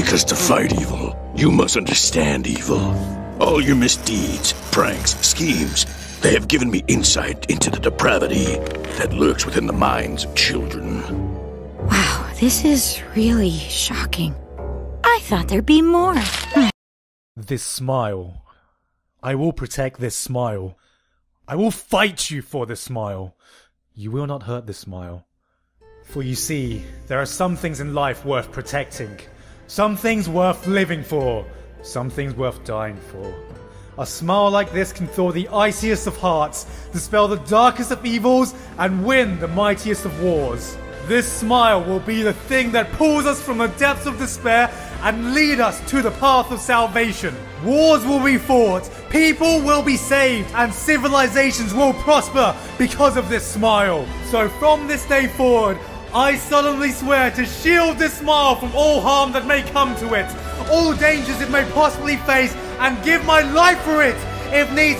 Because to fight evil, you must understand evil. All your misdeeds, pranks, schemes, they have given me insight into the depravity that lurks within the minds of children. Wow, this is really shocking. I thought there'd be more. This smile. I will protect this smile. I will fight you for this smile. You will not hurt this smile. For you see, there are some things in life worth protecting, some things worth living for, some things worth dying for. A smile like this can thaw the iciest of hearts, dispel the darkest of evils, and win the mightiest of wars. This smile will be the thing that pulls us from the depths of despair and lead us to the path of salvation. Wars will be fought, people will be saved, and civilizations will prosper because of this smile. So from this day forward, I solemnly swear to shield this smile from all harm that may come to it, all dangers it may possibly face, and give my life for it if needs